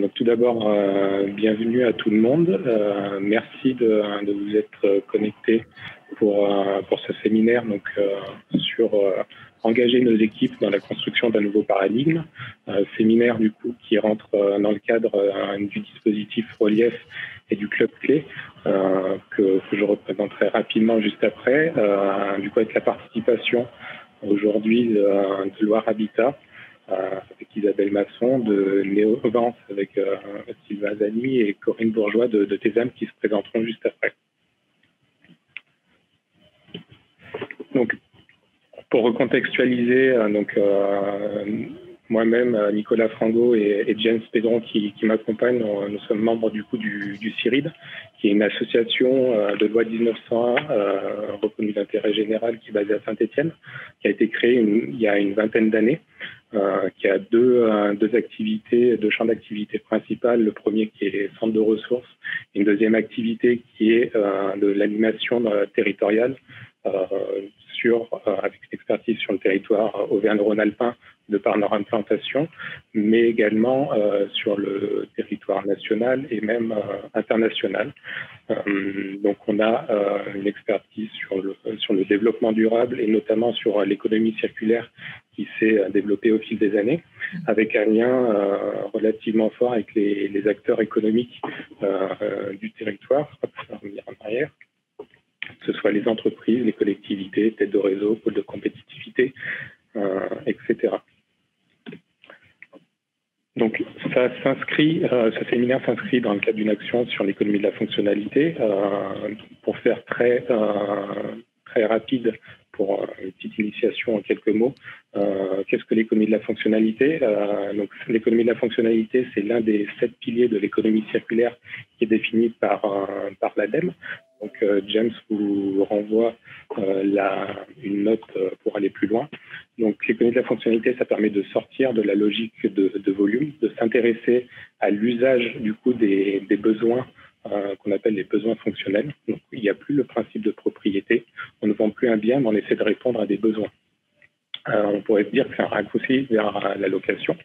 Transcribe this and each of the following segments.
donc tout d'abord, bienvenue à tout le monde. merci de, de, vous être connectés pour, pour ce séminaire donc, sur engager nos équipes dans la construction d'un nouveau paradigme. Séminaire du coup qui rentre dans le cadre du dispositif Relief et du club clé euh, que, je représenterai rapidement juste après. Euh, du coup, avec la participation aujourd'hui de, Loire Habitat euh, avec Isabelle Masson, de Néo Vance avec Sylvain Zani et Corinne Bourgeois de, de qui se présenteront juste après. Donc, pour recontextualiser, donc, moi-même, euh, Nicolas Frango et, James Pedron qui, m'accompagnent, nous, sommes membres du coup du, CIRID, qui est une association euh, de loi 1901 euh, reconnue d'intérêt général qui est basée à Saint-Étienne, qui a été créée il y a une vingtaine d'années, qui a deux, deux activités, deux champs d'activité principales. Le premier qui est les centres de ressources, une deuxième activité qui est de l'animation territoriale. Sur, avec une expertise sur le territoire Auvergne-Rhône-Alpin de par leur implantation, mais également euh, sur le territoire national et même euh, international. Euh, donc on a une expertise sur le, sur le développement durable et notamment sur l'économie circulaire qui s'est développée au fil des années, avec un lien relativement fort avec les, acteurs économiques du territoire. revenir en arrière que ce soit les entreprises, les collectivités, têtes de réseau, pôles de compétitivité, euh, etc. Donc, ça s'inscrit, euh, ce séminaire s'inscrit dans le cadre d'une action sur l'économie de la fonctionnalité. Euh, pour faire très, euh, très rapide, pour une petite initiation en quelques mots, qu'est-ce que l'économie de la fonctionnalité? Donc, l'économie de la fonctionnalité, c'est l'un des sept piliers de l'économie circulaire qui est défini par, par l'ADEME. Donc, James vous renvoie une note pour aller plus loin. Donc, l'économie de la fonctionnalité, ça permet de sortir de la logique de, volume, de s'intéresser à l'usage du coup des, besoins euh, qu'on appelle les besoins fonctionnels. Donc, il n'y a plus le principe de propriété. On ne vend plus un bien, mais on essaie de répondre à des besoins. Euh, on pourrait dire que c'est un raccourci vers la location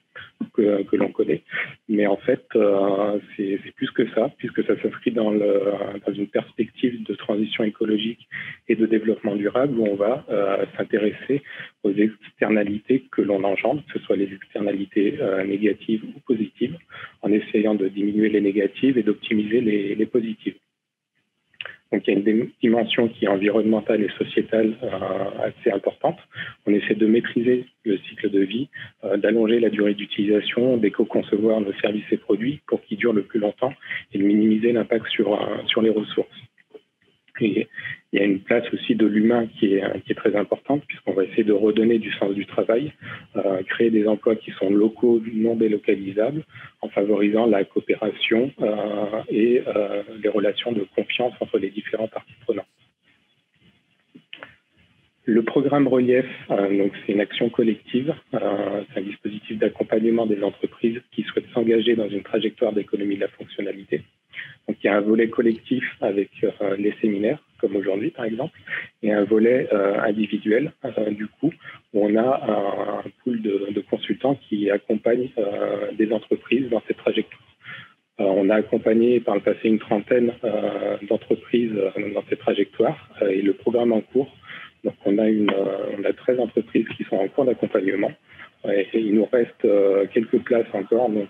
que, que l'on connaît. Mais en fait, euh, c'est plus que ça, puisque ça s'inscrit dans, dans, une perspective de transition écologique et de développement durable où on va euh, s'intéresser aux externalités que l'on engendre, que ce soit les externalités négatives ou positives, en essayant de diminuer les négatives et d'optimiser les, les positives. Donc il y a une dimension qui est environnementale et sociétale euh, assez importante. On essaie de maîtriser le cycle de vie, euh, d'allonger la durée d'utilisation, d'éco-concevoir nos services et produits pour qu'ils durent le plus longtemps et de minimiser l'impact sur, euh, sur les ressources. Il y a une place aussi de l'humain qui est, qui est très importante puisqu'on va essayer de redonner du sens du travail, euh, créer des emplois qui sont locaux, non délocalisables, en favorisant la coopération euh, et euh, les relations de confiance entre les différents parties prenantes. Le programme Relief, donc c'est une action collective, c'est un dispositif d'accompagnement des entreprises qui souhaitent s'engager dans une trajectoire d'économie de la fonctionnalité. Donc il y a un volet collectif avec euh, les séminaires, comme aujourd'hui par exemple, et un volet euh, individuel, euh, du coup, où on a un, pool de, consultants qui accompagnent des entreprises dans cette trajectoire. on a accompagné par le passé une trentaine d'entreprises dans cette trajectoire et le programme en cours. Donc on a, une, on a 13 entreprises qui sont en cours d'accompagnement. Et il nous reste quelques places encore, donc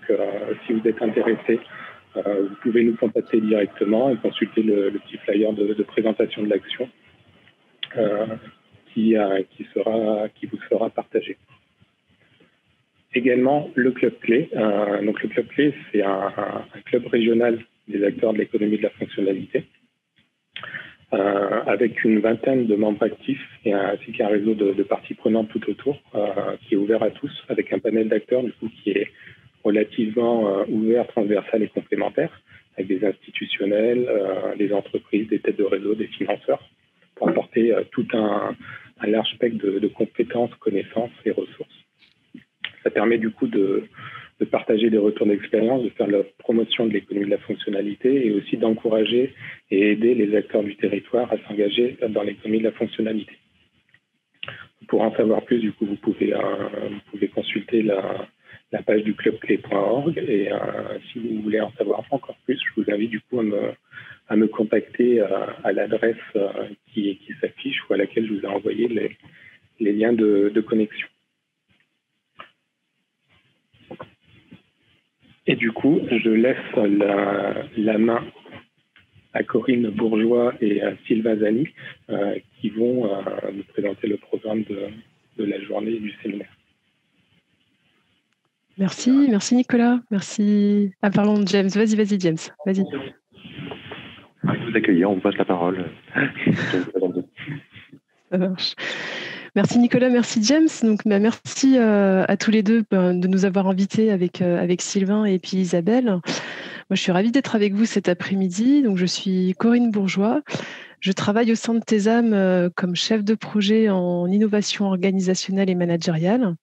si vous êtes intéressé euh, vous pouvez nous contacter directement et consulter le, petit flyer de, présentation de l'action euh, qui, euh, qui vous sera partagé. Également, le Club Clé. donc, le Club Clé, c'est un, club régional des acteurs de l'économie de la fonctionnalité. avec une vingtaine de membres actifs et ainsi qu'un réseau de, parties prenantes tout autour qui est ouvert à tous, avec un panel d'acteurs du coup qui est relativement euh, ouvert, transversal et complémentaire, avec des institutionnels, euh, des entreprises, des têtes de réseau, des financeurs, pour apporter euh, tout un, large spectre de, compétences, connaissances et ressources. Ça permet du coup de, partager des retours d'expérience, de faire la promotion de l'économie de la fonctionnalité et aussi d'encourager et aider les acteurs du territoire à s'engager dans l'économie de la fonctionnalité. Pour en savoir plus, du coup, vous pouvez, pouvez consulter la, page du clubclé.org. Et si vous voulez en savoir encore plus, je vous invite du coup à me, contacter à l'adresse qui, s'affiche ou à laquelle je vous ai envoyé les, liens de, connexion. Et du coup, je laisse la, main à Corinne Bourgeois et à Sylvain Zani euh, qui vont euh, nous présenter le programme de, la journée du séminaire. Merci, merci Nicolas, merci. Ah pardon James, vas-y, vas-y James, vas-y. Vous accueillir, on vous passe la parole. Ça marche. Merci Nicolas, merci James. Donc, bah, merci euh, à tous les deux bah, de nous avoir invités avec, euh, avec Sylvain et puis Isabelle. Moi, je suis ravie d'être avec vous cet après-midi. Donc, je suis Corinne Bourgeois. Je travaille au sein de TESAM euh, comme chef de projet en innovation organisationnelle et managériale.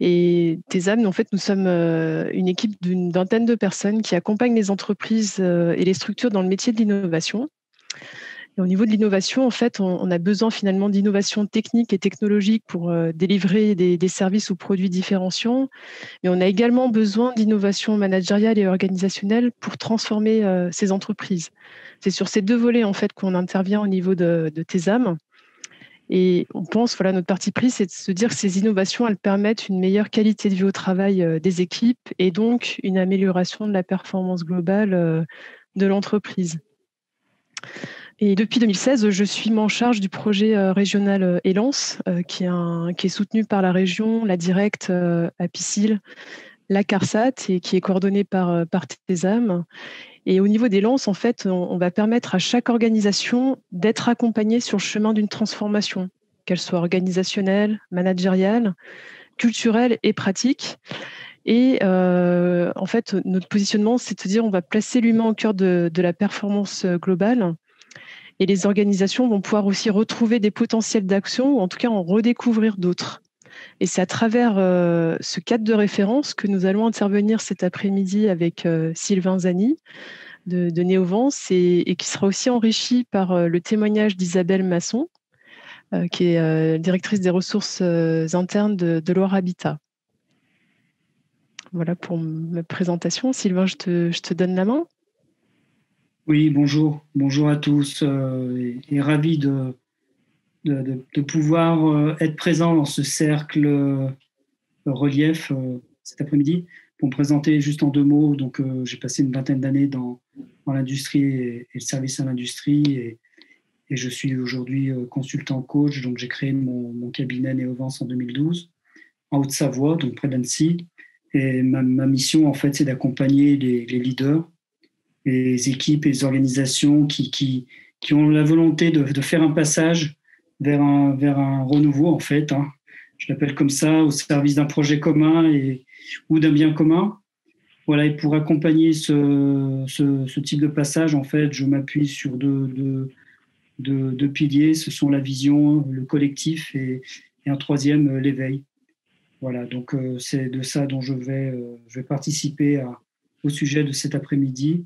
Et TESAM, en fait, nous sommes une équipe d'une vingtaine de personnes qui accompagnent les entreprises et les structures dans le métier de l'innovation au niveau de l'innovation, en fait, on, a besoin finalement d'innovation technique et technologique pour euh, délivrer des, services ou produits différenciants, mais on a également besoin d'innovation managériale et organisationnelle pour transformer euh, ces entreprises. C'est sur ces deux volets en fait qu'on intervient au niveau de, de TESAM. Et on pense, voilà, notre parti pris, c'est de se dire que ces innovations, permettent une meilleure qualité de vie au travail euh, des équipes et donc une amélioration de la performance globale de l'entreprise. Et depuis 2016, je suis en charge du projet euh, régional ELANCE, euh, euh, qui est, soutenu par la région, la Directe, Apicil, la CARSAT, et qui est coordonné par, TESAM. Et au niveau des lances, en fait, on, va permettre à chaque organisation d'être accompagnée sur le chemin d'une transformation, qu'elle soit organisationnelle, managériale, culturelle et pratique. Et en fait, notre positionnement, c'est de dire on va placer l'humain au cœur de, la performance globale et les organisations vont pouvoir aussi retrouver des potentiels d'action ou en tout cas en redécouvrir d'autres. Et c'est à travers euh, ce cadre de référence que nous allons intervenir cet après-midi avec euh, Sylvain Zani de, de Néovance et, qui sera aussi enrichi par euh, le témoignage d'Isabelle Masson, qui est directrice des ressources internes de, Loire Habitat. Voilà pour ma présentation. Sylvain, je te donne la main. Oui, bonjour. Bonjour à tous. Euh, et, ravi de, de, pouvoir euh, être présent dans ce cercle euh, relief cet après-midi. Pour me présenter juste en deux mots, donc j'ai passé une vingtaine d'années dans, dans l'industrie et, le service à l'industrie et, et, je suis aujourd'hui consultant coach. Donc j'ai créé mon, mon cabinet Néovance en 2012 en Haute-Savoie, donc près d'Annecy. Et ma, ma, mission en fait, c'est d'accompagner les, les leaders les équipes et les organisations qui, qui, qui ont la volonté de, de, faire un passage vers un, vers un renouveau, en fait. Hein. Je l'appelle comme ça, au service d'un projet commun et, ou d'un bien commun. Voilà, et pour accompagner ce, ce, ce type de passage, en fait, je m'appuie sur deux, deux, deux, deux, piliers. Ce sont la vision, le collectif et, et un troisième, l'éveil. Voilà, donc euh, c'est de ça dont je vais, euh, je vais participer à, au sujet de cet après-midi.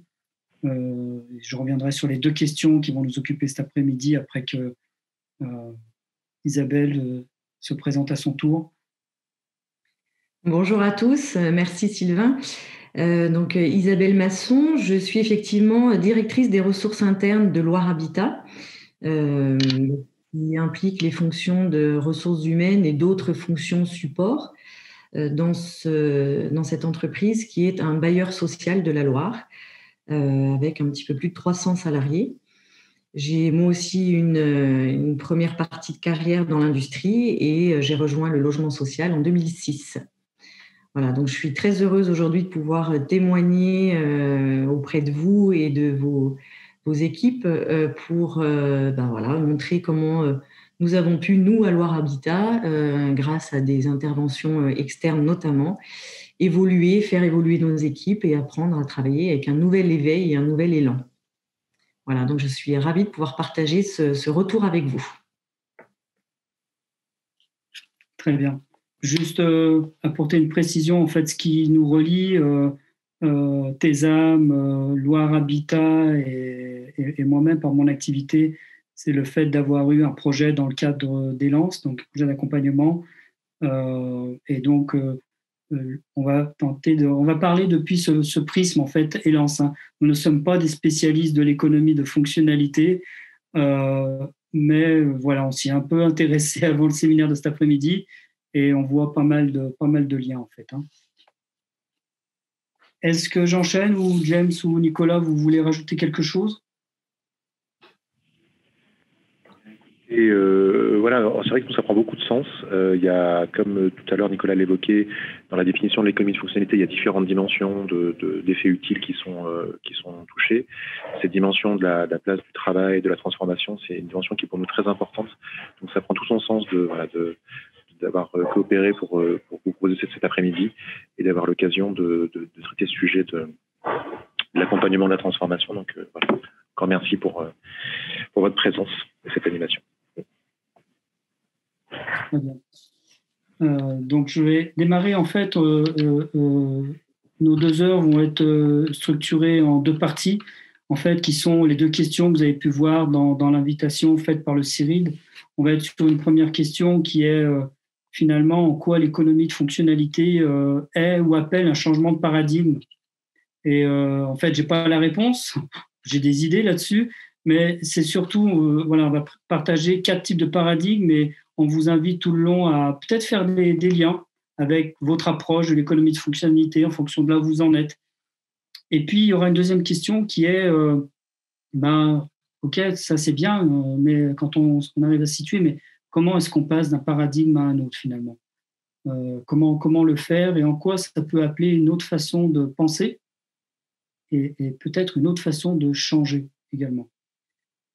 Euh, je reviendrai sur les deux questions qui vont nous occuper cet après-midi après que euh, Isabelle euh, se présente à son tour. Bonjour à tous, merci Sylvain. donc Isabelle Masson, je suis effectivement directrice des ressources internes de Loire Habitat, qui implique les fonctions de ressources humaines et d'autres fonctions support dans, ce, dans cette entreprise qui est un bailleur social de la Loire. Euh, avec un petit peu plus de 300 salariés. J'ai moi aussi une, une, première partie de carrière dans l'industrie et euh, j'ai rejoint le logement social en 2006. Voilà, donc je suis très heureuse aujourd'hui de pouvoir témoigner euh, auprès de vous et de vos, équipes euh, pour euh, ben voilà, montrer comment euh, nous avons pu, nous, à Loire Habitat, grâce à des interventions externes notamment, évoluer, faire évoluer nos équipes et apprendre à travailler avec un nouvel éveil et un nouvel élan. Voilà, donc je suis ravie de pouvoir partager ce, retour avec vous. Très bien. Juste euh, apporter une précision, en fait, ce qui nous relie, euh, euh, euh, Loire Habitat et, moi-même par mon activité, c'est le fait d'avoir eu un projet dans le cadre d'Elance, donc un projet d'accompagnement. et donc, on va tenter de, on va parler depuis ce, prisme en fait. Hein. Nous ne sommes pas des spécialistes de l'économie de fonctionnalité, mais voilà, on s'y est un peu intéressé avant le séminaire de cet après-midi et on voit pas mal de, pas mal de liens en fait. Hein. Est-ce que j'enchaîne ou James ou Nicolas, vous voulez rajouter quelque chose? Et euh, voilà, c'est vrai que ça prend beaucoup de sens. Euh, il y a, comme tout à l'heure Nicolas l'évoquait, dans la définition de l'économie de fonctionnalité, il y a différentes dimensions d'effets utiles qui sont, euh, qui sont touchées. Cette dimension de la, place du travail, de la transformation, c'est une dimension qui est pour nous très importante. Donc ça prend tout son sens de, voilà, de, d'avoir coopéré pour, pour vous proposer cet, après-midi et d'avoir l'occasion de, de, traiter ce sujet de, l'accompagnement de la transformation. Donc voilà. encore merci pour, pour votre présence et cette animation. Euh, donc je vais démarrer en fait. Euh, euh, nos deux heures vont être structurées en deux parties, en fait, qui sont les deux questions que vous avez pu voir dans, dans l'invitation faite par le CIRID. On va être sur une première question qui est finalement en quoi l'économie de fonctionnalité est ou appelle un changement de paradigme. Et en fait, j'ai pas la réponse, j'ai des idées là-dessus, mais c'est surtout, voilà, on va partager quatre types de paradigmes et on vous invite tout le long à peut-être faire des, liens avec votre approche de l'économie de fonctionnalité en fonction de là où vous en êtes. Et puis, il y aura une deuxième question qui est, euh, ben, OK, ça c'est bien, euh, mais quand on, arrive à situer, mais comment est-ce qu'on passe d'un paradigme à un autre finalement? Euh, comment, comment le faire et en quoi ça peut appeler une autre façon de penser et, peut-être une autre façon de changer également?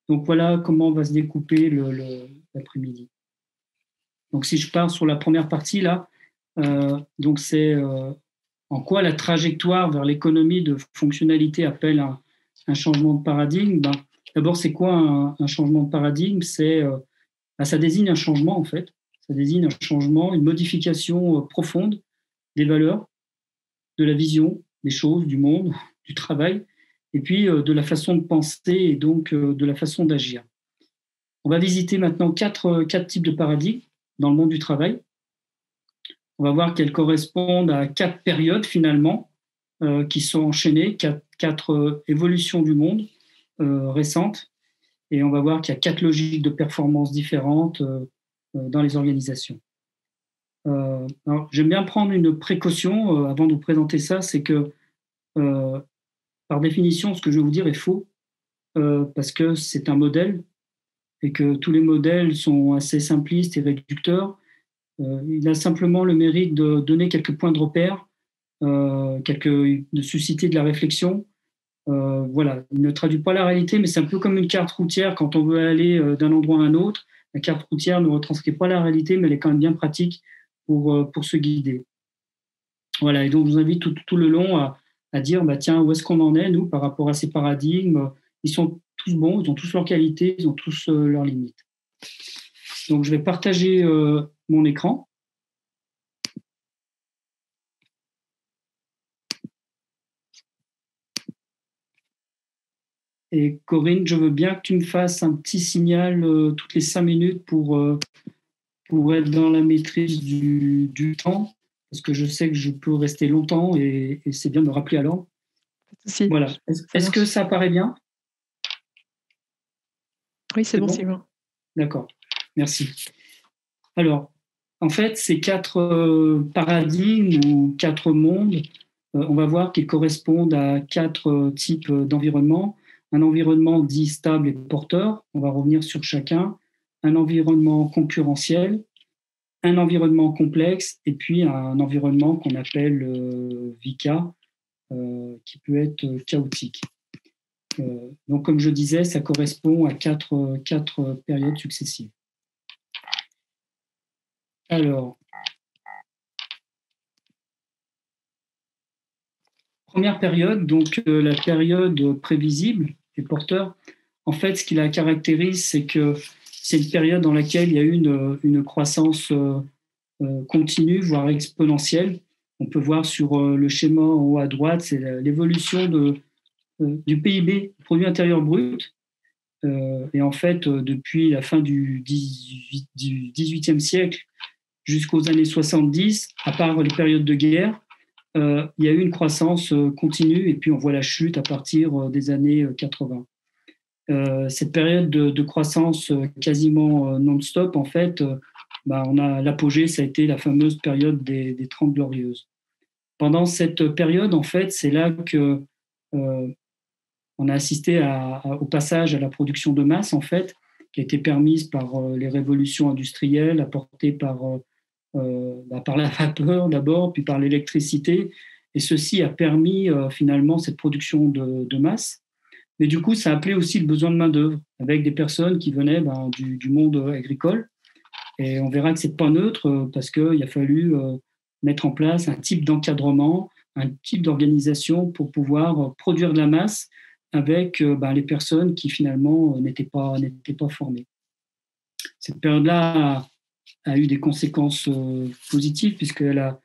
Donc voilà comment va se découper l'après-midi. Donc, si je pars sur la première partie, là, euh, donc c'est euh, en quoi la trajectoire vers l'économie de fonctionnalité appelle un, changement de paradigme? Ben, D'abord, c'est quoi un, changement de paradigme? C'est euh, ben, ça désigne un changement en fait. Ça désigne un changement, une modification profonde des valeurs, de la vision des choses, du monde, du travail, et puis de la façon de penser et donc de la façon d'agir. On va visiter maintenant quatre, quatre types de paradigmes dans le monde du travail. On va voir qu'elles correspondent à quatre périodes finalement euh, qui sont enchaînées, quatre, euh, évolutions du monde euh, récentes. Et on va voir qu'il y a quatre logiques de performance différentes dans les organisations. J'aime bien prendre une précaution avant de vous présenter ça, c'est que par définition, ce que je vais vous dire est faux, parce que c'est un modèle et que tous les modèles sont assez simplistes et réducteurs. Euh, il a simplement le mérite de donner quelques points de repère, euh, quelques, de susciter de la réflexion. Euh, voilà, il ne traduit pas la réalité, mais c'est un peu comme une carte routière quand on veut aller d'un endroit à un autre. La carte routière ne retranscrit pas la réalité, mais elle est quand même bien pratique pour, pour se guider. Voilà, et donc je vous invite tout, tout le long à, à dire, bah, tiens, où est-ce qu'on en est, nous, par rapport à ces paradigmes? Ils sont tous bons, ils ont tous leurs qualités, ils ont tous euh, leurs limites. Donc, je vais partager euh, mon écran. Et Corinne, je veux bien que tu me fasses un petit signal euh, toutes les cinq minutes pour, pour être dans la maîtrise du, temps, parce que je sais que je peux rester longtemps et, c'est bien de me rappeler alors. Voilà. Est-ce que ça paraît bien? Oui, c'est bon, c'est bon. D'accord, merci. Alors, en fait, ces quatre euh, paradigmes ou quatre mondes, euh, on va voir qu'ils correspondent à quatre euh, types d'environnement. Un environnement dit stable et porteur, on va revenir sur chacun. Un environnement concurrentiel, un environnement complexe et puis un environnement qu'on appelle VICA, qui peut être chaotique. Euh, donc, comme je disais, ça correspond à quatre, quatre périodes successives. Alors, première période, donc euh, la période prévisible et porteur. En fait, ce qui la caractérise, c'est que c'est une période dans laquelle il y a une, une croissance euh, continue, voire exponentielle. On peut voir sur le schéma en haut à droite, c'est l'évolution de, du PIB, produit intérieur brut. Euh, et en fait, euh, depuis la fin du, 18, du 18e siècle jusqu'aux années 70, à part les périodes de guerre, il y a eu une croissance continue et puis on voit la chute à partir des années 80. cette période de, croissance quasiment non-stop, en fait, bah, on a l'apogée, ça a été la fameuse période des, des 30 glorieuses. Pendant cette période, en fait, c'est là que on a assisté au passage à la production de masse, en fait, qui a été permise par euh, les révolutions industrielles apportées par, euh, euh, bah, par la vapeur d'abord, puis par l'électricité. Et ceci a permis finalement cette production de, masse. Mais du coup, ça a appelé aussi le besoin de main-d'œuvre, avec des personnes qui venaient ben, du, monde agricole. Et on verra que ce n'est pas neutre parce qu'il a fallu mettre en place un type d'encadrement, un type d'organisation pour pouvoir produire de la masse avec euh, bah, les personnes qui finalement euh, n'étaient pas, pas formées. Cette période-là a, eu des conséquences euh, positives puisqu'elle a,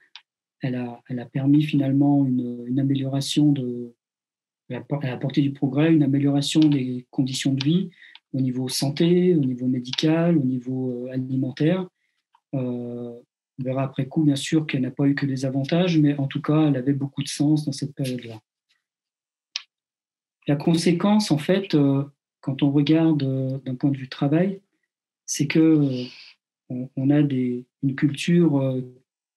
elle a, elle a permis finalement une, une amélioration de, elle a apporté du progrès, une amélioration des conditions de vie au niveau santé, au niveau médical, au niveau alimentaire. on verra après coup, bien sûr, qu'elle n'a pas eu que des avantages, mais en tout cas, elle avait beaucoup de sens dans cette période-là. La conséquence, en fait, euh, quand on regarde euh, d'un point de vue travail, c'est que euh, on, a une culture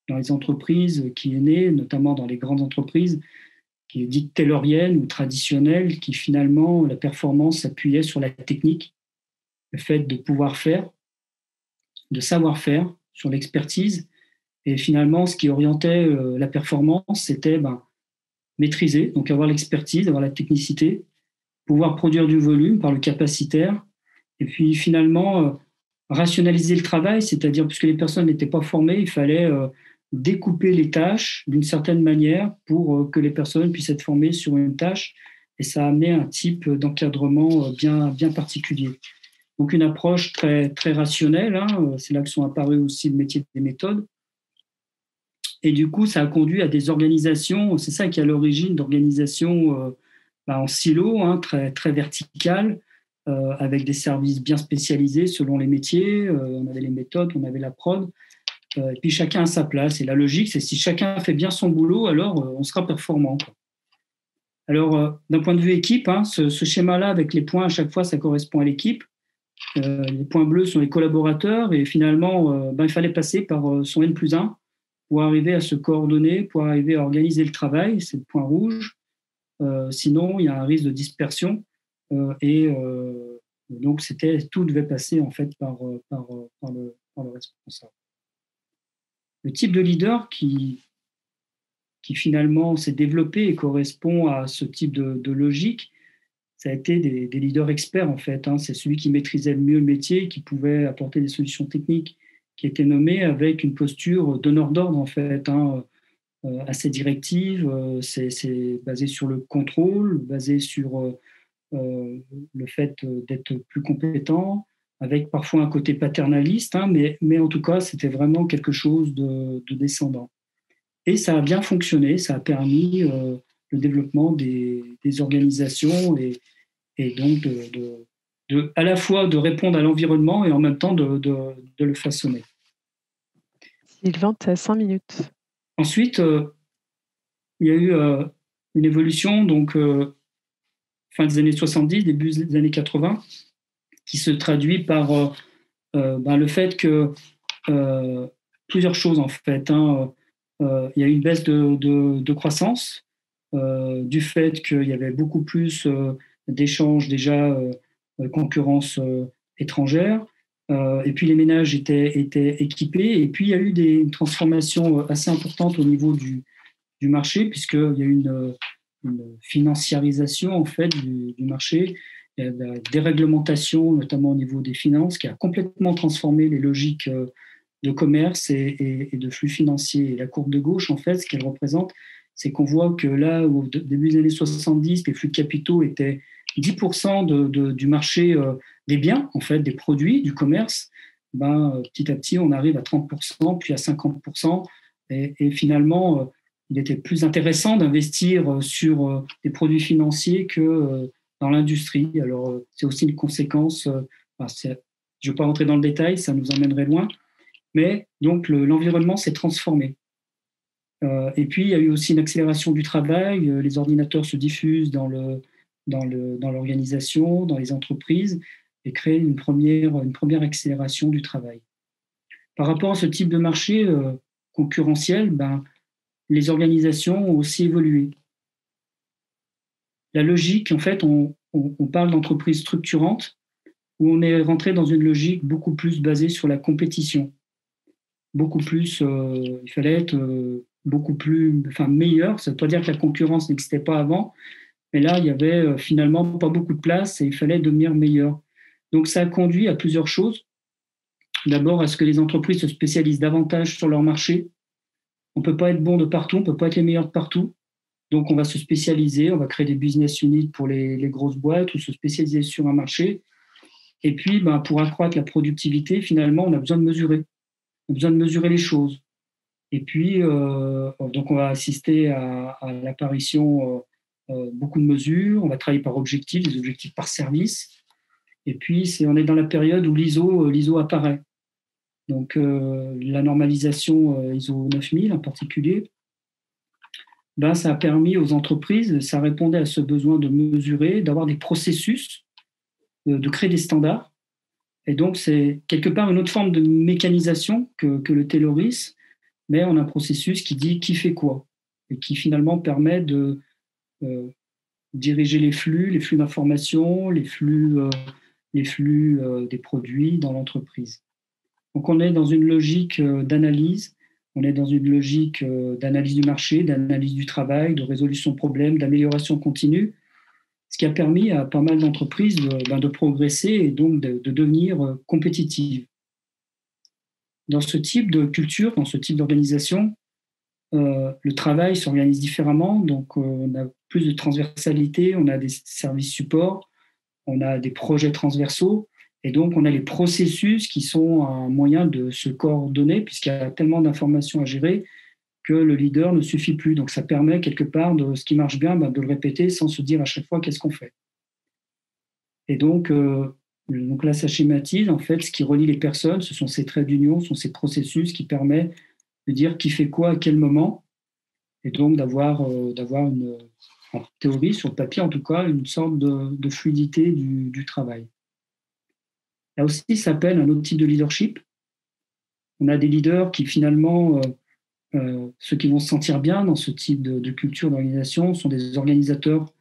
dans les entreprises qui est née, notamment dans les grandes entreprises, qui est dite taylorienne ou traditionnelle, qui finalement, la performance s'appuyait sur la technique, le fait de pouvoir faire, de savoir faire, sur l'expertise. Et finalement, ce qui orientait la performance, c'était ben, maîtriser, donc avoir l'expertise, avoir la technicité, pouvoir produire du volume par le capacitaire, et puis finalement euh, rationaliser le travail, c'est-à-dire puisque les personnes n'étaient pas formées, il fallait euh, découper les tâches d'une certaine manière pour euh, que les personnes puissent être formées sur une tâche, et ça a un type d'encadrement bien, bien particulier. Donc une approche très, très rationnelle, hein, c'est là que sont apparus aussi le métier des méthodes, et du coup, ça a conduit à des organisations, c'est ça qui est à l'origine d'organisations euh, bah, en silo, hein, très, très verticales, euh, avec des services bien spécialisés selon les métiers. Euh, on avait les méthodes, on avait la prod. et puis chacun a sa place. Et la logique, c'est si chacun fait bien son boulot, alors on sera performant. Alors, d'un point de vue équipe, hein, ce, schéma-là, avec les points à chaque fois, ça correspond à l'équipe. les points bleus sont les collaborateurs. Et finalement, ben, il fallait passer par son N plus 1 pour arriver à se coordonner, pour arriver à organiser le travail, c'est le point rouge. Euh, sinon, il y a un risque de dispersion. Euh, et euh, donc, c'était, tout devait passer en fait par, le, responsable. Le type de leader qui, qui finalement s'est développé et correspond à ce type de, logique, ça a été des, des leaders experts en fait. Hein. C'est celui qui maîtrisait le mieux le métier, qui pouvait apporter des solutions techniques qui était nommé avec une posture donneur d'ordre, en fait, hein, euh, assez directive. Euh, c'est basé sur le contrôle, basé sur euh, le fait d'être plus compétent, avec parfois un côté paternaliste, hein, mais, mais en tout cas, c'était vraiment quelque chose de, descendant. Et ça a bien fonctionné, ça a permis le développement des, organisations et, et donc de, de, à la fois de répondre à l'environnement et en même temps de le façonner. Sylvain, tu as cinq minutes. Ensuite, euh, il y a eu euh, une évolution, donc euh, fin des années 70, début des années 80, qui se traduit par ben, le fait que plusieurs choses en fait. Hein, il y a eu une baisse de, de croissance, du fait qu'il y avait beaucoup plus d'échanges déjà, concurrence étrangère. Euh, et puis les ménages étaient, équipés. Et puis il y a eu des, une transformation euh, assez importante au niveau du, du marché, puisqu'il y a eu une, financiarisation en fait du, marché, il y a la déréglementation, notamment au niveau des finances, qui a complètement transformé les logiques euh, de commerce et, et, de flux financiers. Et la courbe de gauche, en fait, ce qu'elle représente, c'est qu'on voit que là, au début des années 70, les flux de capitaux étaient 10% de, de, du marché des biens, en fait, des produits, du commerce, ben, euh, petit à petit, on arrive à 30%, puis à 50%. Et, finalement, euh, il était plus intéressant d'investir euh, sur des produits financiers que dans l'industrie. Alors, c'est aussi une conséquence, je ne veux pas rentrer dans le détail, ça nous emmènerait loin, mais donc l'environnement s'est transformé. Euh, et puis, il y a eu aussi une accélération du travail. Euh, les ordinateurs se diffusent dans l'organisation, dans, dans les entreprises, et créent une première, une première accélération du travail. Par rapport à ce type de marché euh, concurrentiel, ben, les organisations ont aussi évolué. La logique, en fait, on, parle d'entreprise structurante, où on est rentré dans une logique beaucoup plus basée sur la compétition. Beaucoup plus, il fallait être beaucoup plus, enfin meilleur. Ça ne veut pas dire que la concurrence n'existait pas avant, mais là, il y avait euh, finalement pas beaucoup de place et il fallait devenir meilleur. Donc ça a conduit à plusieurs choses. D'abord, à ce que les entreprises se spécialisent davantage sur leur marché. On ne peut pas être bon de partout, on ne peut pas être les meilleurs de partout. Donc on va se spécialiser, on va créer des business units pour les, grosses boîtes ou se spécialiser sur un marché. Et puis, ben, pour accroître la productivité, finalement, on a besoin de mesurer. On a besoin de mesurer les choses. Et puis, euh, donc on va assister à, l'apparition euh, beaucoup de mesures. On va travailler par objectifs, des objectifs par service. Et puis, c'est, on est dans la période où l'ISO, l'ISO apparaît. Donc, la normalisation ISO 9000 en particulier, ben, ça a permis aux entreprises, ça répondait à ce besoin de mesurer, d'avoir des processus, de créer des standards. Et donc, c'est quelque part une autre forme de mécanisation que, que le Tayloris, mais on a un processus qui dit qui fait quoi et qui finalement permet de euh, diriger les flux, les flux d'informations, les flux, euh, les flux euh, des produits dans l'entreprise. Donc on est dans une logique d'analyse, on est dans une logique d'analyse du marché, d'analyse du travail, de résolution de problèmes, d'amélioration continue, ce qui a permis à pas mal d'entreprises de, ben, progresser et donc de devenir compétitives dans ce type de culture, dans ce type d'organisation, euh, le travail s'organise différemment. Donc, euh, on a plus de transversalité, on a des services supports, on a des projets transversaux. Et donc, on a les processus qui sont un moyen de se coordonner, puisqu'il y a tellement d'informations à gérer que le leader ne suffit plus. Donc, ça permet quelque part de ce qui marche bien, ben, de le répéter sans se dire à chaque fois qu'est-ce qu'on fait. Et donc, euh, donc là, ça schématise en fait ce qui relie les personnes, ce sont ces traits d'union, ce sont ces processus qui permettent dire qui fait quoi à quel moment, et donc d'avoir euh, d'avoir une en théorie, sur le papier en tout cas, une sorte de, fluidité du, travail. Là aussi, ça s'appelle un autre type de leadership. On a des leaders qui finalement, euh, euh, ceux qui vont se sentir bien dans ce type de, culture d'organisation, sont des organisateurs,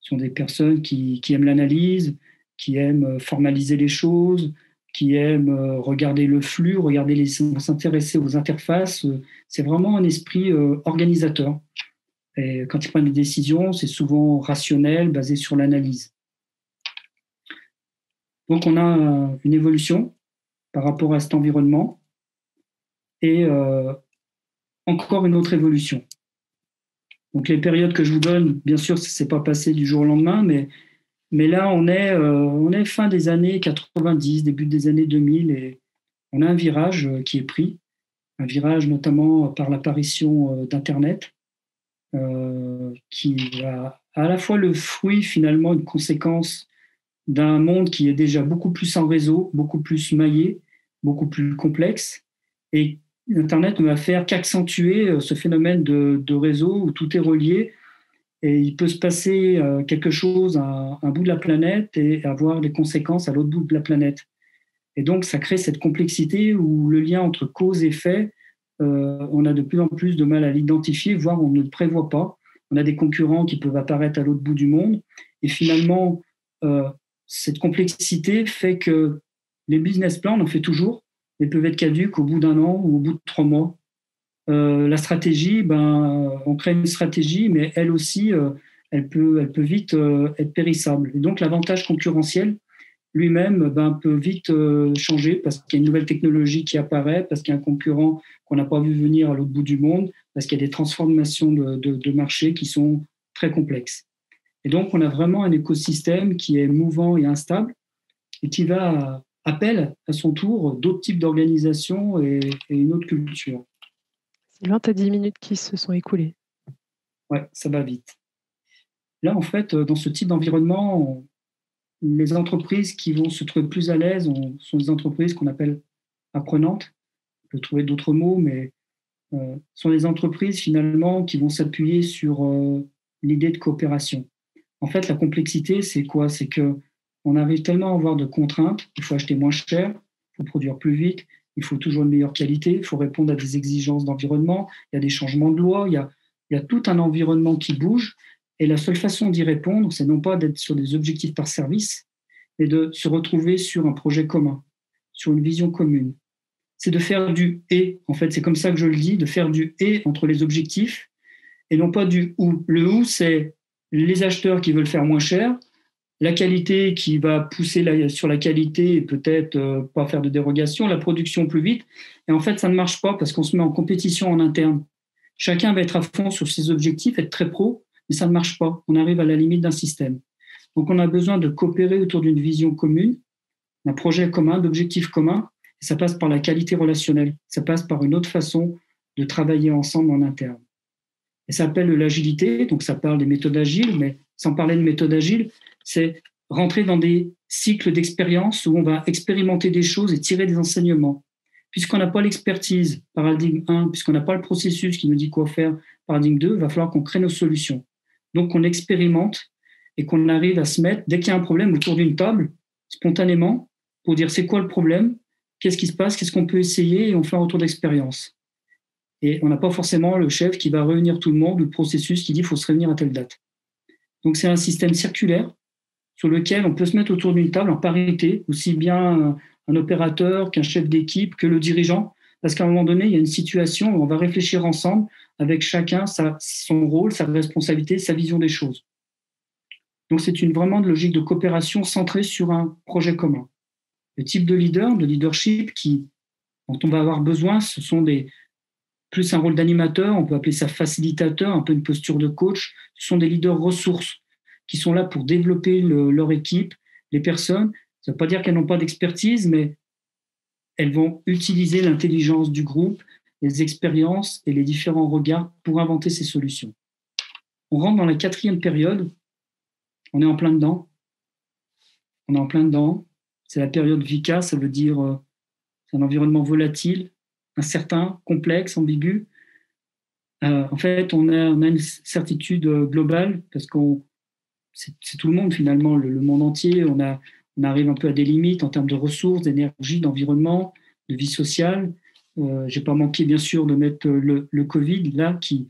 sont des personnes qui, aiment l'analyse, qui aiment formaliser les choses, qui aiment euh, regarder le flux, regarder les, s'intéresser aux interfaces. Euh, c'est vraiment un esprit organisateur. Et quand ils prennent des décisions, c'est souvent rationnel, basé sur l'analyse. Donc on a une évolution par rapport à cet environnement et encore une autre évolution. Donc les périodes que je vous donne, bien sûr, ce n'est pas passé du jour au lendemain, mais mais là, on est, euh, on est fin des années 90, début des années 2000, et on a un virage euh, qui est pris, un virage notamment par l'apparition euh, d'Internet, qui a à la fois le fruit, finalement, une conséquence d'un monde qui est déjà beaucoup plus en réseau, beaucoup plus maillé, beaucoup plus complexe. Et Internet ne va faire qu'accentuer ce phénomène de, réseau où tout est relié et il peut se passer euh, quelque chose à un bout de la planète et avoir des conséquences à l'autre bout de la planète. Et donc, ça crée cette complexité où le lien entre cause et fait, euh, on a de plus en plus de mal à l'identifier, voire on ne le prévoit pas. On a des concurrents qui peuvent apparaître à l'autre bout du monde. Et finalement, euh, cette complexité fait que les business plans, on en fait toujours, mais peuvent être caduques au bout d'un an ou au bout de trois mois. Euh, la stratégie, ben, on crée une stratégie, mais elle aussi, euh, elle, peut, elle peut vite euh, être périssable. Et donc l'avantage concurrentiel lui-même ben, peut vite changer parce qu'il y a une nouvelle technologie qui apparaît, parce qu'il y a un concurrent qu'on n'a pas vu venir à l'autre bout du monde, parce qu'il y a des transformations de, marché qui sont très complexes. Et donc on a vraiment un écosystème qui est mouvant et instable et qui va appel à son tour d'autres types d'organisations et une autre culture. Sylvain, tu as 10 minutes qui se sont écoulées. Ouais, ça va vite. Là, en fait, dans ce type d'environnement, les entreprises qui vont se trouver plus à l'aise sont des entreprises qu'on appelle apprenantes, peut trouver d'autres mots, mais euh, sont des entreprises finalement qui vont s'appuyer sur euh, l'idée de coopération. En fait, la complexité, c'est quoi? C'est que on arrive tellement à avoir de contraintes. Il faut acheter moins cher, il faut produire plus vite, il faut toujours une meilleure qualité, il faut répondre à des exigences d'environnement, il y a des changements de loi, il y a, tout un environnement qui bouge. Et la seule façon d'y répondre, c'est non pas d'être sur des objectifs par service, mais de se retrouver sur un projet commun, sur une vision commune, c'est de faire du et. En fait, c'est comme ça que je le dis, de faire du et entre les objectifs et non pas du ou. Le ou, c'est les acheteurs qui veulent faire moins cher, la qualité qui va pousser sur la qualité et peut-être euh, pas faire de dérogation, la production plus vite. Et en fait, ça ne marche pas parce qu'on se met en compétition en interne. Chacun va être à fond sur ses objectifs, être très pro, mais ça ne marche pas. On arrive à la limite d'un système. Donc, on a besoin de coopérer autour d'une vision commune, d'un projet commun, d'objectifs communs, ça passe par la qualité relationnelle, ça passe par une autre façon de travailler ensemble en interne. Et ça s'appelle l'agilité, donc ça parle des méthodes agiles, mais sans parler de méthodes agiles, c'est rentrer dans des cycles d'expérience où on va expérimenter des choses et tirer des enseignements. Puisqu'on n'a pas l'expertise, paradigme 1, puisqu'on n'a pas le processus qui nous dit quoi faire, paradigme 2, il va falloir qu'on crée nos solutions. Donc on expérimente et qu'on arrive à se mettre, dès qu'il y a un problème, autour d'une table, spontanément, pour dire c'est quoi le problème, qu'est-ce qui se passe, qu'est-ce qu'on peut essayer, et on fait un retour d'expérience. Et on n'a pas forcément le chef qui va réunir tout le monde, le processus qui dit qu'il faut se réunir à telle date. Donc c'est un système circulaire sur lequel on peut se mettre autour d'une table en parité, aussi bien un opérateur qu'un chef d'équipe, que le dirigeant, parce qu'à un moment donné, il y a une situation où on va réfléchir ensemble avec chacun son rôle, sa responsabilité, sa vision des choses. Donc c'est une vraiment logique de coopération centrée sur un projet commun le type de leader, de leadership qui, dont on va avoir besoin, ce sont des, plus un rôle d'animateur, on peut appeler ça facilitateur, un peu une posture de coach. Ce sont des leaders ressources qui sont là pour développer leur équipe, les personnes. Ça ne veut pas dire qu'elles n'ont pas d'expertise, mais elles vont utiliser l'intelligence du groupe, les expériences et les différents regards pour inventer ces solutions. On rentre dans la quatrième période. On est en plein dedans. On est en plein dedans. C'est la période VICA, ça veut dire euh, un environnement volatile, incertain, complexe, ambigu. Euh, en fait, on a, une certitude globale parce qu'on c'est tout le monde finalement, le, monde entier. On, arrive un peu à des limites en termes de ressources, d'énergie, d'environnement, de vie sociale. Euh, J'ai pas manqué bien sûr de mettre le, Covid là qui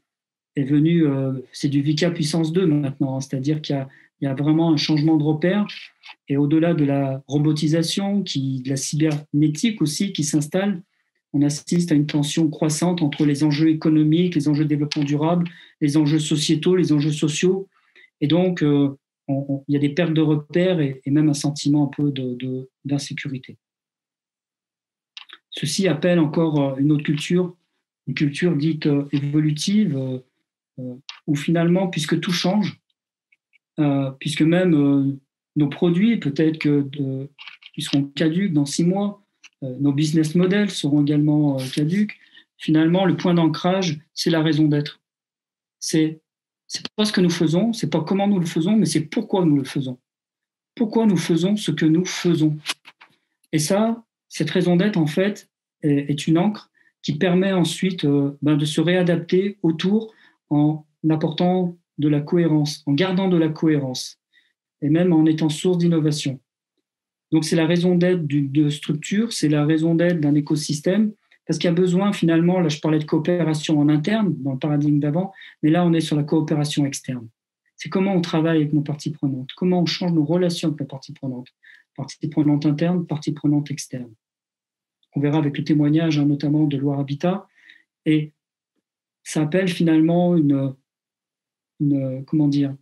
est venu, euh, c'est du VICA puissance 2 maintenant, hein. c'est-à-dire qu'il y, y a, vraiment un changement de repère et au-delà de la robotisation, qui, de la cybernétique aussi qui s'installe, on assiste à une tension croissante entre les enjeux économiques, les enjeux de développement durable, les enjeux sociétaux, les enjeux sociaux. Et donc, euh, il y a des pertes de repères et, même un sentiment un peu d'insécurité. Ceci appelle encore euh, une autre culture, une culture dite euh, évolutive, où finalement, puisque tout change, puisque même nos produits, peut-être qu'ils seront caducs dans six mois. Nos business models seront également caducs. Finalement, le point d'ancrage, c'est la raison d'être. C'est c'est pas ce que nous faisons, c'est pas comment nous le faisons, mais c'est pourquoi nous le faisons. Pourquoi nous faisons ce que nous faisons. Et ça, cette raison d'être, en fait, est, une encre qui permet ensuite euh, ben, de se réadapter autour en apportant de la cohérence, en gardant de la cohérence et même en étant source d'innovation. Donc c'est la raison d'être de structure, c'est la raison d'être d'un écosystème, parce qu'il y a besoin finalement, là je parlais de coopération en interne dans le paradigme d'avant, mais là on est sur la coopération externe. C'est comment on travaille avec nos parties prenantes, comment on change nos relations avec nos parties prenantes, parties prenantes internes, parties prenantes externes. On verra avec le témoignage hein, notamment de Loire Habitat, et ça appelle finalement une, comment dire,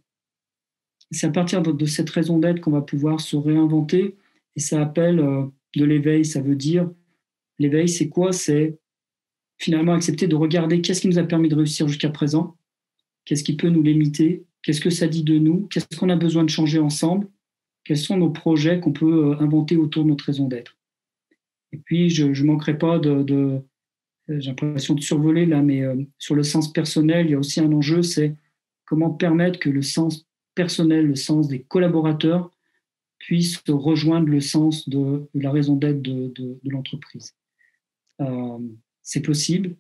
c'est à partir de, cette raison d'être qu'on va pouvoir se réinventer. Et ça appelle euh, de l'éveil. Ça veut dire, l'éveil, c'est quoi? C'est finalement accepter de regarder qu'est-ce qui nous a permis de réussir jusqu'à présent, qu'est-ce qui peut nous limiter, qu'est-ce que ça dit de nous, qu'est-ce qu'on a besoin de changer ensemble, quels sont nos projets qu'on peut euh, inventer autour de notre raison d'être. Et puis, je ne manquerai pas de, de j'ai l'impression de survoler là, mais euh, sur le sens personnel, il y a aussi un enjeu, c'est comment permettre que le sens personnel, le sens des collaborateurs puisse rejoindre le sens de, la raison d'être de, l'entreprise. Euh, c'est possible.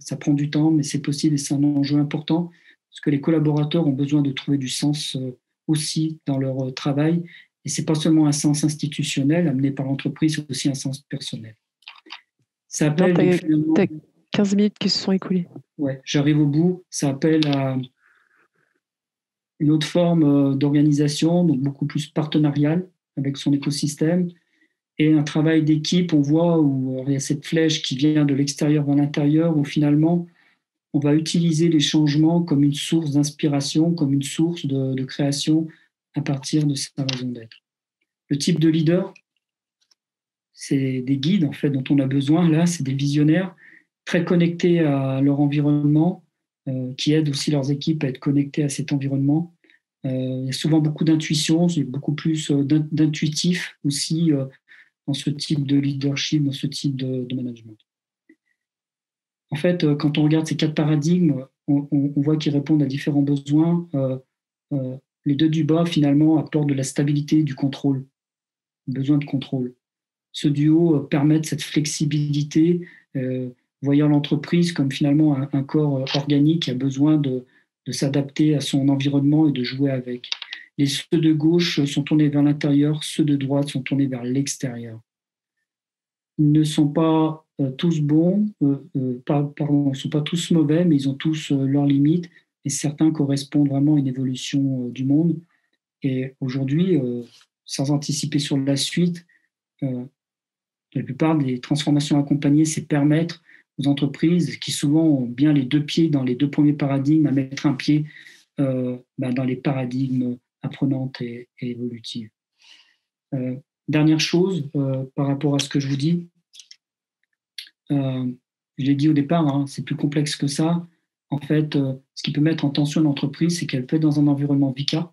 ça prend du temps, mais c'est possible et c'est un enjeu important parce que les collaborateurs ont besoin de trouver du sens aussi dans leur travail. Et c'est pas seulement un sens institutionnel amené par l'entreprise, c'est aussi un sens personnel. Ça appelle. 15 minutes qui se sont écoulées. Ouais, j'arrive au bout. Ça appelle à une autre forme euh, d'organisation, donc beaucoup plus partenariale avec son écosystème, et un travail d'équipe. On voit où il y a cette flèche qui vient de l'extérieur vers l'intérieur, où finalement on va utiliser les changements comme une source d'inspiration, comme une source de, création à partir de sa raison d'être. Le type de leader, c'est des guides en fait dont on a besoin là, c'est des visionnaires très connectés à leur environnement, euh, qui aident aussi leurs équipes à être connectées à cet environnement. Euh, il y a souvent beaucoup d'intuition, beaucoup plus euh, d'intuitif aussi dans ce type de leadership, dans ce type de, management. En fait, quand on regarde ces quatre paradigmes, on, voit qu'ils répondent à différents besoins. les deux du bas, finalement, apportent de la stabilité du contrôle, besoin de contrôle. Ce duo permet cette flexibilité, voyant l'entreprise comme finalement un, corps euh, organique qui a besoin de, s'adapter à son environnement et de jouer avec. Les ceux de gauche sont tournés vers l'intérieur, ceux de droite sont tournés vers l'extérieur. Ils ne sont pas euh, tous bons, euh, pardon, ne sont pas tous mauvais, mais ils ont tous leurs limites et certains correspondent vraiment à une évolution du monde. Et aujourd'hui, sans anticiper sur la suite, la plupart des transformations accompagnées, c'est permettre aux entreprises qui souvent ont bien les deux pieds dans les deux premiers paradigmes à mettre un pied euh, bah, dans les paradigmes apprenantes et, évolutives. Euh, dernière chose euh, par rapport à ce que je vous dis, je l'ai dit au départ, hein, c'est plus complexe que ça. En fait, ce qui peut mettre en tension l'entreprise, c'est qu'elle peut être dans un environnement VICA,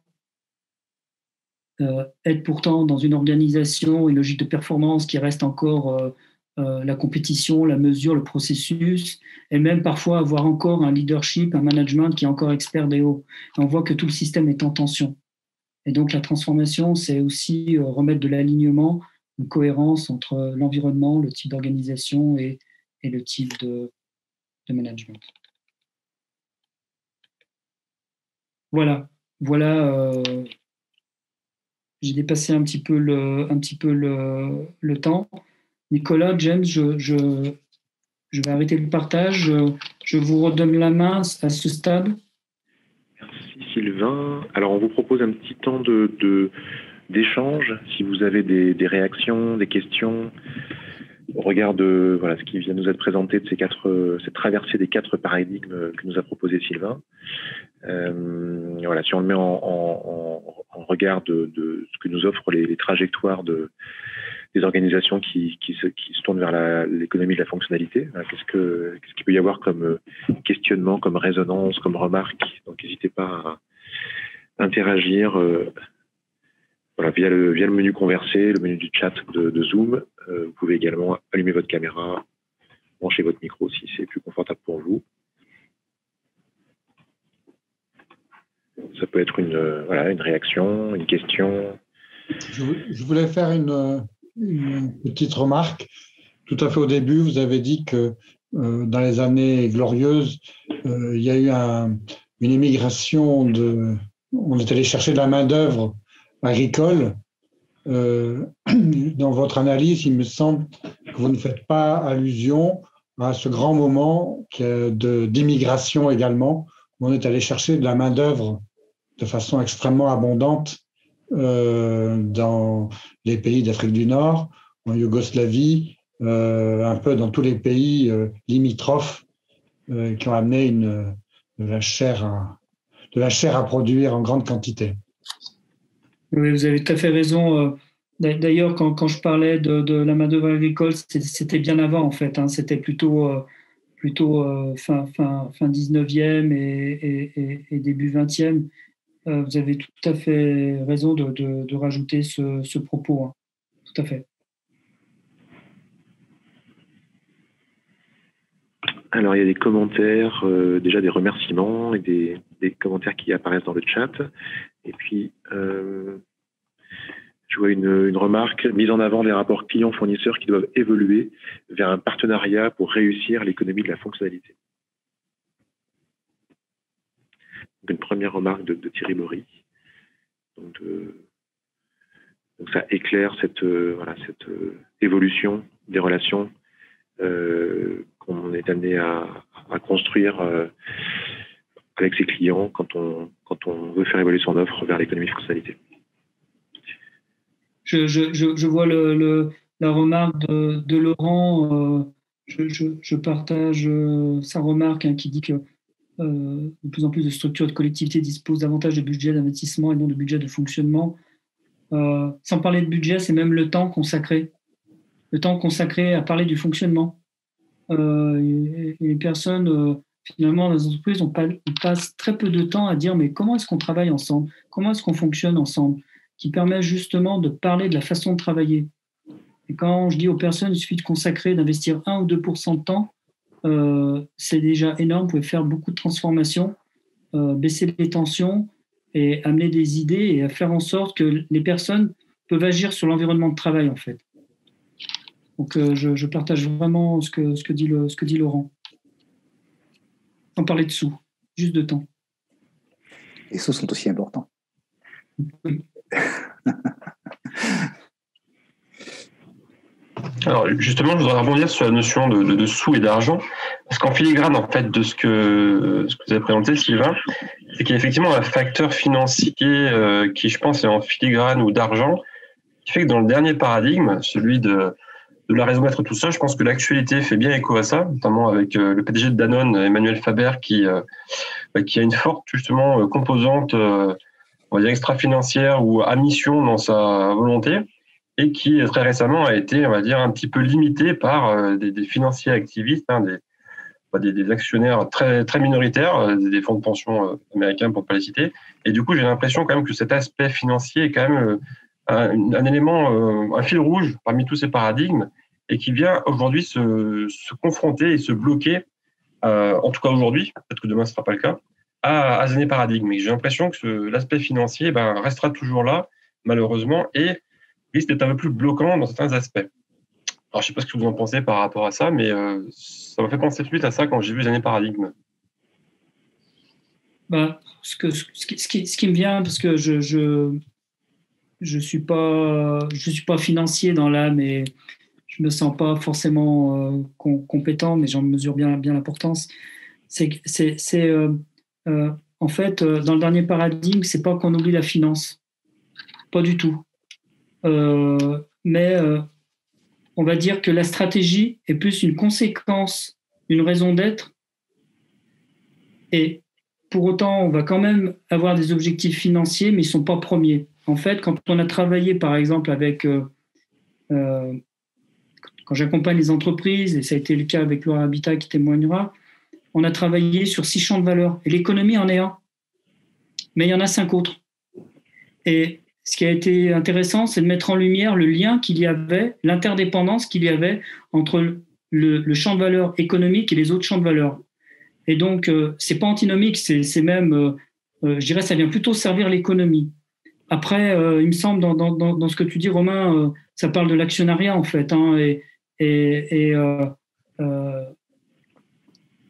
être pourtant dans une organisation, une logique de performance qui reste encore euh, la compétition, la mesure, le processus, et même parfois avoir encore un leadership, un management qui est encore expert des hauts. on voit que tout le système est en tension. Et donc la transformation, c'est aussi euh, remettre de l'alignement, une cohérence entre l'environnement, le type d'organisation et, le type de, management. Voilà, voilà. Euh, j'ai dépassé un petit peu le, un petit peu le temps. Nicolas, James, je, je, vais arrêter le partage. Je, vous redonne la main à ce stade. Sylvain. Alors on vous propose un petit temps de, d'échange. Si vous avez des, réactions, des questions au regard de voilà, ce qui vient nous être présenté de ces quatre, cette traversée des quatre paradigmes que nous a proposé Sylvain. Euh, voilà, si on le met en, regard de, ce que nous offrent les trajectoires de, des organisations qui, se, tournent vers l'économie de la fonctionnalité. Qu'est-ce que qu'est-ce qu'il peut y avoir comme euh, questionnement, comme résonance, comme remarque? Donc n'hésitez pas à interagir euh, via, le, menu converser, le menu du chat de, Zoom. Euh, vous pouvez également allumer votre caméra, brancher votre micro si c'est plus confortable pour vous. Ça peut être une réaction, une question. Je, voulais faire une, une petite remarque. Tout à fait au début, vous avez dit que euh, dans les années glorieuses, euh, il y a eu une émigration de. On est allé chercher de la main-d'œuvre agricole. Euh, dans votre analyse, il me semble que vous ne faites pas allusion à ce grand moment d'immigration également, où on est allé chercher de la main-d'œuvre de façon extrêmement abondante dans les pays d'Afrique du Nord, en Yougoslavie, euh, un peu dans tous les pays euh, limitrophes qui ont amené de, la chair à, produire en grande quantité. Oui, vous avez tout à fait raison. D'ailleurs, quand, je parlais de, la main-d'œuvre agricole, c'était bien avant, en fait. Hein. C'était plutôt, fin, fin, fin 19e et, et, et, début 20e. Euh, vous avez tout à fait raison de, rajouter ce, propos. Hein. Tout à fait. Alors, il y a des commentaires, euh, déjà des remerciements et des, commentaires qui apparaissent dans le chat. Et puis, euh, je vois une, remarque mise en avant des rapports clients-fournisseurs qui doivent évoluer vers un partenariat pour réussir l'économie de la fonctionnalité. Une première remarque de, Thierry Maury. Donc, ça éclaire cette, euh, cette euh, évolution des relations euh, qu'on est amené à, construire avec ses clients quand on, quand on veut faire évoluer son offre vers l'économie de fonctionnalité je, vois la remarque de, Laurent. Euh, je, partage euh, sa remarque hein, qui dit que euh, de plus en plus de structures de collectivités disposent davantage de budget d'investissement et non de budget de fonctionnement. sans parler de budget, c'est même le temps consacré. Le temps consacré à parler du fonctionnement. et, les personnes, finalement, dans les entreprises, on, très peu de temps à dire mais comment est-ce qu'on travaille ensemble? Comment est-ce qu'on fonctionne ensemble? Qui permet justement de parler de la façon de travailler. Et quand je dis aux personnes, il suffit de consacrer, d'investir 1 ou 2 de temps, euh, c'est déjà énorme. Vous pouvez faire beaucoup de transformations, euh, baisser les tensions et amener des idées et faire en sorte que les personnes peuvent agir sur l'environnement de travail, en fait. Donc, euh, je, partage vraiment ce que, ce, que dit le, ce que dit Laurent. Sans parler de sous, juste de temps. Les sous sont aussi importants. Alors justement, je voudrais rebondir sur la notion de, sous et d'argent, parce qu'en filigrane en fait de ce que, ce que vous avez présenté, Sylvain, c'est qu'il y a effectivement un facteur financier euh, qui, je pense, est en filigrane ou d'argent, qui fait que dans le dernier paradigme, celui de, de la raison d'être tout ça, je pense que l'actualité fait bien écho à ça, notamment avec euh, le PDG de Danone, Emmanuel Faber, qui, euh, bah, qui a une forte justement composante on va dire extra-financière ou à mission dans sa volonté et qui très récemment a été, on va dire, un petit peu limité par euh, des, financiers activistes, hein, des, des, actionnaires très, très minoritaires, euh, des fonds de pension euh, américains pour ne pas les citer. Et du coup, j'ai l'impression quand même que cet aspect financier est quand même un, élément, un fil rouge parmi tous ces paradigmes et qui vient aujourd'hui se, confronter et se bloquer, en tout cas aujourd'hui, peut-être que demain ce ne sera pas le cas, à, à paradigme. paradigme. J'ai l'impression que l'aspect financier ben, restera toujours là, malheureusement, et risque d'être un peu plus bloquant dans certains aspects. Alors, je ne sais pas ce que vous en pensez par rapport à ça, mais euh, ça m'a fait penser suite à ça quand j'ai vu années paradigme. Bah, ce, qui, me vient, parce que je je suis pas financier dans l'âme et je me sens pas forcément euh, compétent, mais j'en mesure bien l'importance. C'est euh, euh, en fait, dans le dernier paradigme, c'est pas qu'on oublie la finance, pas du tout. Euh, mais on va dire que la stratégie est plus une conséquence, une raison d'être. Et pour autant, on va quand même avoir des objectifs financiers, mais ils ne sont pas premiers. En fait, quand on a travaillé, par exemple, avec. quand j'accompagne les entreprises, et ça a été le cas avec Laura Habitat qui témoignera, on a travaillé sur six champs de valeur. Et l'économie en est un. Mais il y en a cinq autres. Et ce qui a été intéressant, c'est de mettre en lumière le lien qu'il y avait, l'interdépendance qu'il y avait entre le, champ de valeur économique et les autres champs de valeur. Et donc, euh, c'est pas antinomique, c'est même, euh, euh, je dirais, ça vient plutôt servir l'économie. Après, il me semble, dans, ce que tu dis, Romain, ça parle de l'actionnariat, en fait. Hein, et, et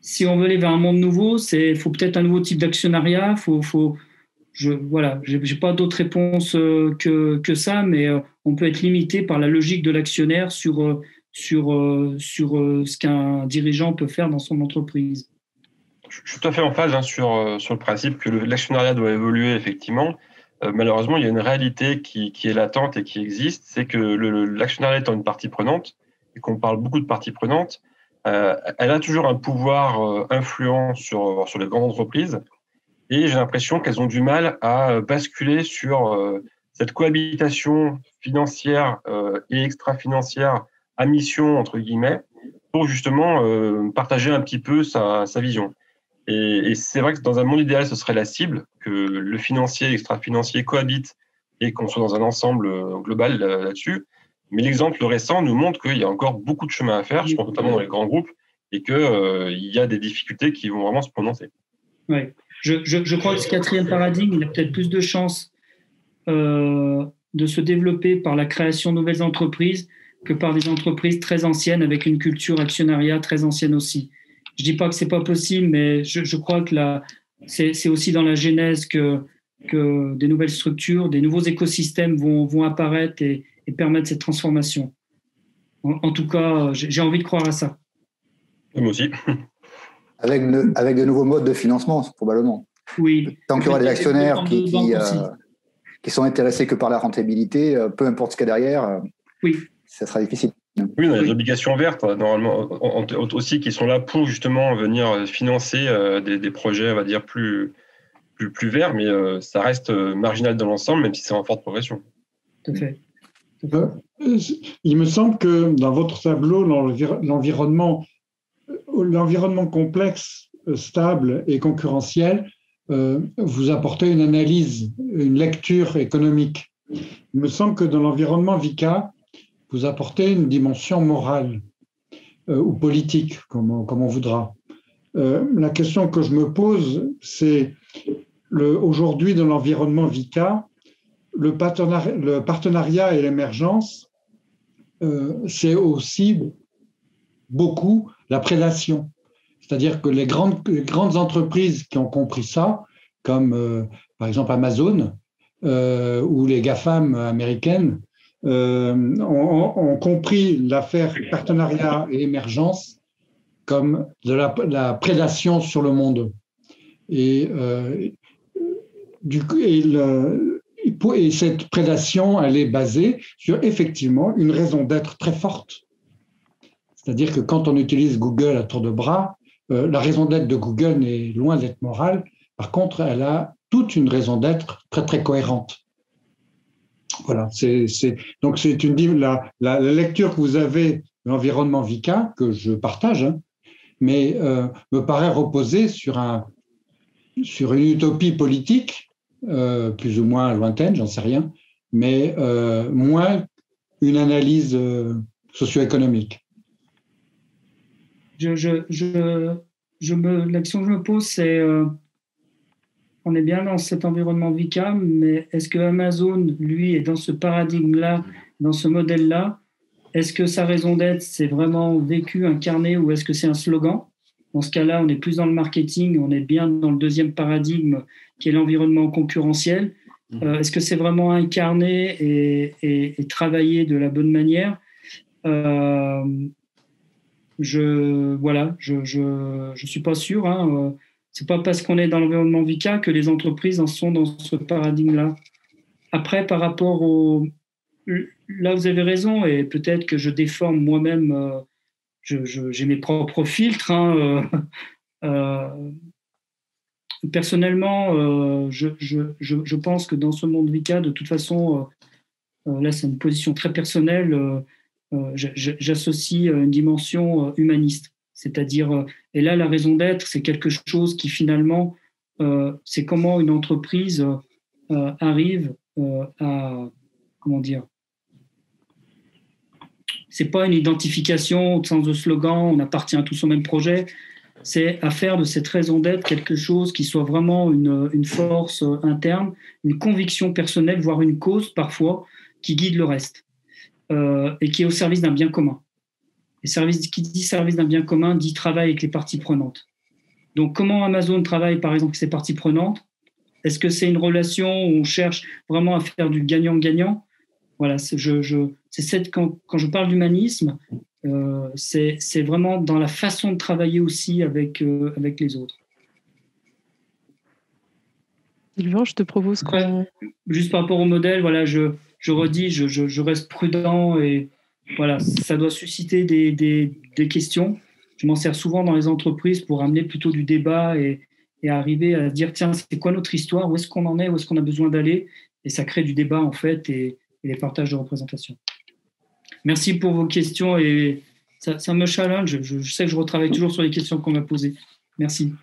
si on veut aller vers un monde nouveau, c'est faut peut-être un nouveau type d'actionnariat. Faut, faut, je, voilà, j'ai pas d'autres réponses euh, que, que ça, mais euh, on peut être limité par la logique de l'actionnaire sur, euh, sur, sur ce qu'un dirigeant peut faire dans son entreprise. Je suis tout à fait en phase hein, sur, sur le principe que l'actionnariat doit évoluer effectivement. malheureusement, il y a une réalité qui, qui est latente et qui existe, c'est que l'actionnariat étant une partie prenante, et qu'on parle beaucoup de parties prenantes, elle a toujours un pouvoir influent sur, sur les grandes entreprises et j'ai l'impression qu'elles ont du mal à basculer sur euh, cette cohabitation financière et extra-financière à mission, entre guillemets, pour justement partager un petit peu sa, vision. Et, et c'est vrai que dans un monde idéal, ce serait la cible, que le financier et l'extra-financier cohabitent et qu'on soit dans un ensemble global là-dessus. Mais l'exemple récent nous montre qu'il y a encore beaucoup de chemin à faire, je pense notamment dans les grands groupes, et qu'il euh, y a des difficultés qui vont vraiment se prononcer. Oui, je, je, crois que ce quatrième paradigme, il a peut-être plus de chances euh, de se développer par la création de nouvelles entreprises que par des entreprises très anciennes avec une culture actionnariat très ancienne aussi. Je dis pas que c'est pas possible, mais je, je crois que c'est aussi dans la genèse que, que des nouvelles structures, des nouveaux écosystèmes vont, vont apparaître et, et permettre cette transformation. En, tout cas, j'ai envie de croire à ça. Moi aussi. Avec, avec de nouveaux modes de financement, probablement. Oui. Tant qu'il y aura des actionnaires qui, qui, euh, qui, sont intéressés que par la rentabilité, euh, peu importe ce qu'il y a derrière, euh, oui. ça sera difficile. Oui, on a des obligations vertes, normalement, aussi, qui sont là pour justement venir financer des, des projets, on va dire, plus, plus, plus verts, mais ça reste marginal dans l'ensemble, même si c'est en forte progression. Tout à fait. Il me semble que dans votre tableau, l'environnement, l'environnement complexe, euh, stable et concurrentiel, euh, vous apportez une analyse, une lecture économique. Il me semble que dans l'environnement VICA, vous apportez une dimension morale ou politique, comme on, voudra. la question que je me pose, c'est aujourd'hui dans l'environnement VICA, le partenariat, et l'émergence, euh, c'est aussi beaucoup la prédation. C'est-à-dire que les grandes, grandes entreprises qui ont compris ça, comme euh, par exemple Amazon euh, ou les GAFAM américaines, ont, compris l'affaire partenariat et émergence comme de la, prédation sur le monde. Et cette prédation, elle est basée sur effectivement une raison d'être très forte. C'est-à-dire que quand on utilise Google à tour de bras, euh, la raison d'être de Google n'est loin d'être morale. Par contre, elle a toute une raison d'être très très cohérente. Voilà, c'est donc c'est une la, lecture que vous avez de l'environnement VICA que je partage, hein, mais euh, me paraît reposer sur un sur une utopie politique euh, plus ou moins lointaine, j'en sais rien, mais moins une analyse socio-économique. Je, je, je, je me, l'action que je me pose, c'est on est bien dans cet environnement VICA, mais est-ce que Amazon, lui, est dans ce paradigme-là, dans ce modèle-là? Est-ce que sa raison d'être, c'est vraiment vécu, incarné, ou est-ce que c'est un slogan? Dans ce cas-là, on est plus dans le marketing, on est bien dans le deuxième paradigme qui est l'environnement concurrentiel. Mmh. Euh, est-ce que c'est vraiment incarné et, et, travaillé de la bonne manière? Euh, Je voilà, je, je, je suis pas sûr. Hein. Euh, c'est pas parce qu'on est dans l'environnement VICA que les entreprises en sont dans ce paradigme-là. Après, par rapport au là, vous avez raison et peut-être que je déforme moi-même. j'ai mes propres filtres. Hein, Personnellement, euh, je, je, je, pense que dans ce monde VICA, de toute façon, euh, euh, là c'est une position très personnelle, j'associe une dimension humaniste. C'est-à-dire, et là la raison d'être, c'est quelque chose qui finalement, c'est comment une entreprise arrive à, comment dire, c'est pas une identification au sens de slogan, on appartient tous au même projet c'est à faire de cette raison d'être quelque chose qui soit vraiment une, force interne, une conviction personnelle, voire une cause parfois, qui guide le reste euh, et qui est au service d'un bien commun. Et service, qui dit service d'un bien commun dit travail avec les parties prenantes. Donc comment Amazon travaille par exemple avec ses parties prenantes? Est-ce que c'est une relation où on cherche vraiment à faire du gagnant-gagnant? Voilà, je, je, cette, quand, quand je parle d'humanisme, euh, c'est vraiment dans la façon de travailler aussi avec, euh, avec les autres. Sylvain, je te propose qu'on... Juste par rapport au modèle, voilà, je, je redis, je, je, reste prudent et voilà, ça doit susciter des, questions. Je m'en sers souvent dans les entreprises pour amener plutôt du débat et, arriver à dire tiens, c'est quoi notre histoire? Où est-ce qu'on en est? Où est-ce qu'on a besoin d'aller? Et ça crée du débat en fait et, et les partages de représentation. Merci pour vos questions et ça, me challenge. Je, sais que je retravaille toujours sur les questions qu'on m'a posées. Merci.